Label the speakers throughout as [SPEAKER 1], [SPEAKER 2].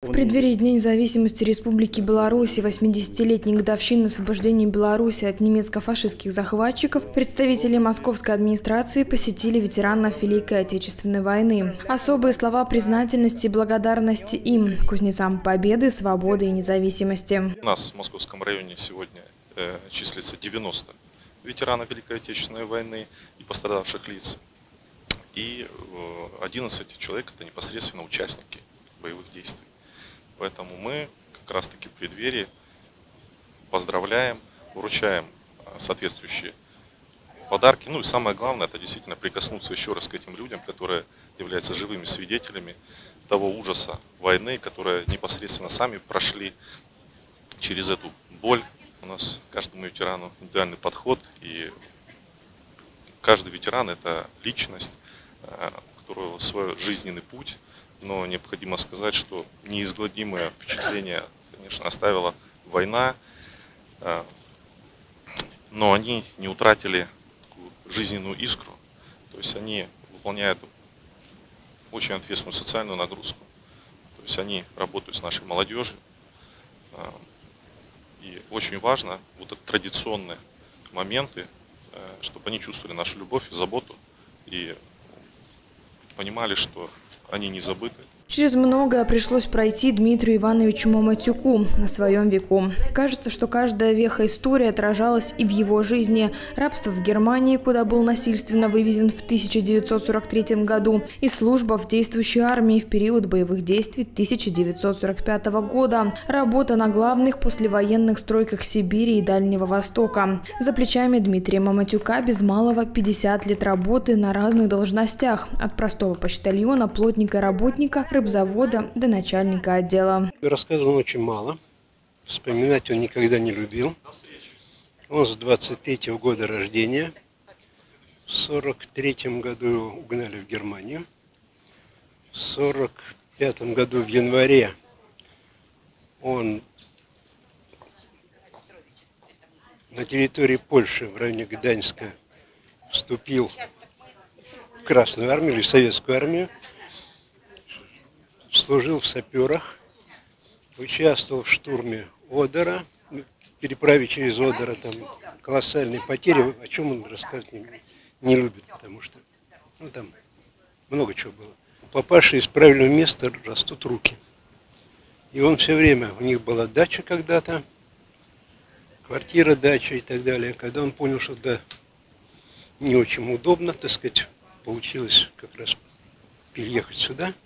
[SPEAKER 1] В преддверии Дня независимости Республики Беларусь и 80-летней годовщины освобождения Беларуси от немецко-фашистских захватчиков представители московской администрации посетили ветеранов Великой Отечественной войны. Особые слова признательности и благодарности им, кузнецам победы, свободы и независимости.
[SPEAKER 2] У нас в московском районе сегодня э, числится 90 ветеранов Великой Отечественной войны и пострадавших лиц. И э, 11 человек это непосредственно участники боевых действий. Поэтому мы как раз таки в преддверии поздравляем, вручаем а, соответствующие подарки. Ну и самое главное, это действительно прикоснуться еще раз к этим людям, которые являются живыми свидетелями того ужаса войны, которые непосредственно сами прошли через эту боль. У нас каждому ветерану индивидуальный подход, и каждый ветеран – это личность, а, которого свой жизненный путь но необходимо сказать, что неизгладимое впечатление, конечно, оставила война, э, но они не утратили жизненную искру, то есть они выполняют очень ответственную социальную нагрузку, то есть они работают с нашей молодежью, э, и очень важно вот это традиционные моменты, э, чтобы они чувствовали нашу любовь и заботу и понимали, что они не забыты.
[SPEAKER 1] Через многое пришлось пройти Дмитрию Ивановичу Маматюку на своем веку. Кажется, что каждая веха истории отражалась и в его жизни. Рабство в Германии, куда был насильственно вывезен в 1943 году, и служба в действующей армии в период боевых действий 1945 года. Работа на главных послевоенных стройках Сибири и Дальнего Востока. За плечами Дмитрия Маматюка без малого 50 лет работы на разных должностях. От простого почтальона, плотника, работника – рыбзавода до начальника отдела.
[SPEAKER 3] Рассказано очень мало. Вспоминать он никогда не любил. Он с 23 -го года рождения. В 43 году угнали в Германию. В 45 году в январе он на территории Польши в районе Гданьска вступил в Красную армию или Советскую армию служил в саперах, участвовал в штурме Одера, переправе через Одера, там колоссальные потери, о чем он рассказывать не, не любит, потому что ну, там много чего было. У папаши из правильного места растут руки. И он все время, у них была дача когда-то, квартира, дача и так далее. Когда он понял, что да, не очень удобно, так сказать, получилось как раз переехать сюда –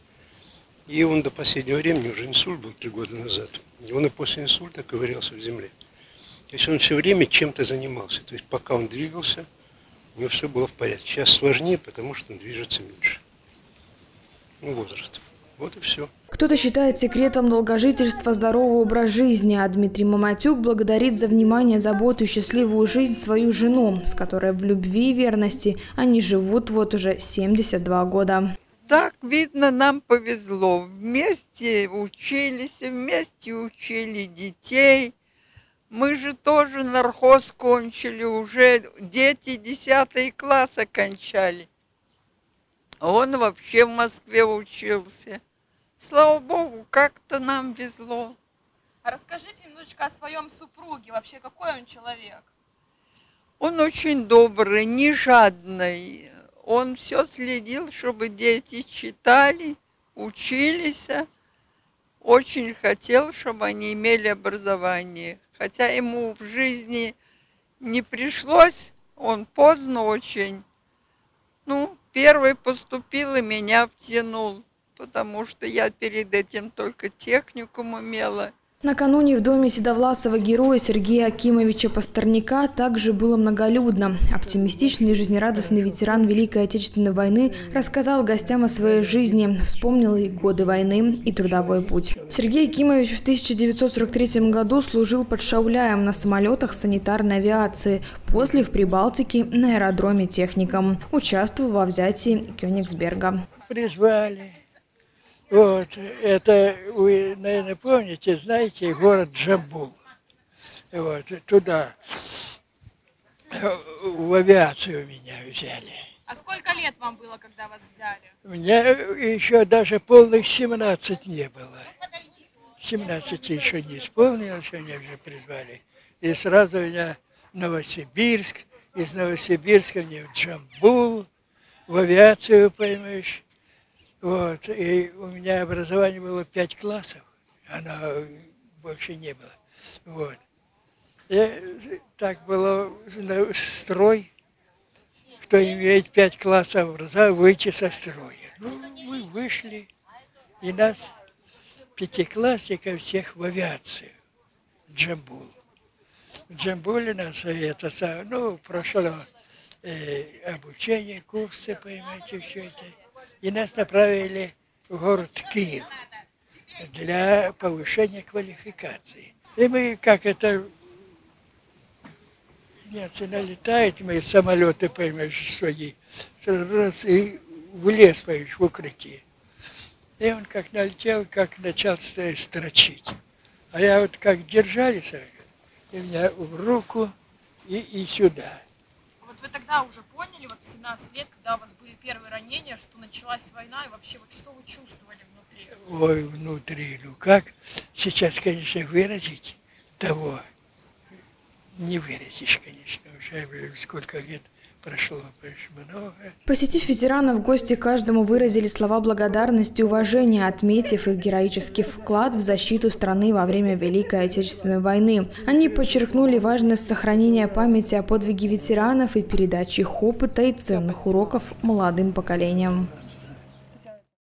[SPEAKER 3] и он до последнего времени, уже инсульт был три года назад, он и после инсульта ковырялся в земле. То есть он все время чем-то занимался. То есть пока он двигался, у него все было в порядке. Сейчас сложнее, потому что он движется меньше. Ну, возраст. Вот и все.
[SPEAKER 1] Кто-то считает секретом долгожительства здоровый образ жизни, а Дмитрий Маматюк благодарит за внимание, заботу и счастливую жизнь свою жену, с которой в любви и верности они живут вот уже 72 года
[SPEAKER 4] так, видно, нам повезло. Вместе учились, вместе учили детей. Мы же тоже нархоз кончили, уже дети 10 класс окончали. Он вообще в Москве учился. Слава Богу, как-то нам везло.
[SPEAKER 5] А расскажите немножечко о своем супруге. Вообще, какой он человек?
[SPEAKER 4] Он очень добрый, не жадный он все следил, чтобы дети читали, учились, очень хотел, чтобы они имели образование. Хотя ему в жизни не пришлось, он поздно очень. Ну, первый поступил и меня втянул, потому что я перед этим только техникум имела.
[SPEAKER 1] Накануне в доме Седовласова героя Сергея Акимовича Пастерняка также было многолюдно. Оптимистичный и жизнерадостный ветеран Великой Отечественной войны рассказал гостям о своей жизни, вспомнил и годы войны, и трудовой путь. Сергей Акимович в 1943 году служил под Шауляем на самолетах санитарной авиации, после в Прибалтике на аэродроме техником. Участвовал во взятии Кёнигсберга.
[SPEAKER 6] Призвали вот, это вы, наверное, помните, знаете, город Джамбул. Вот, туда в авиацию меня взяли.
[SPEAKER 5] А сколько лет вам было, когда вас взяли?
[SPEAKER 6] Мне еще даже полных 17 не было. 18 еще не исполнилось, меня уже призвали. И сразу меня в Новосибирск, из Новосибирска мне в Джамбул, в авиацию, поймешь. Вот. И у меня образование было 5 классов, она больше не было. Вот. И так было строй, кто имеет 5 классов образования, выйти со строя. Ну, мы вышли, и нас, пятиклассников, всех в авиацию, Джамбул. В Джамбуле нас это, ну, прошло э, обучение, курсы, понимаете, все это. И нас направили в город Киев для повышения квалификации. И мы, как это немцы налетают, мы самолеты, понимаешь, свои, раз и в лес, понимаешь, в укрытие. И он как налетел, как начал строчить. А я вот как держались, и меня в руку и, и сюда.
[SPEAKER 5] Тогда уже поняли, вот в 17 лет, когда у вас были первые ранения, что началась война, и вообще вот что вы чувствовали внутри?
[SPEAKER 6] Ой, внутри, ну как сейчас, конечно, выразить того, не выразишь, конечно, уже сколько лет прошло много.
[SPEAKER 1] Посетив ветеранов, гости каждому выразили слова благодарности и уважения, отметив их героический вклад в защиту страны во время Великой Отечественной войны. Они подчеркнули важность сохранения памяти о подвиге ветеранов и передачи их опыта и ценных уроков молодым поколениям.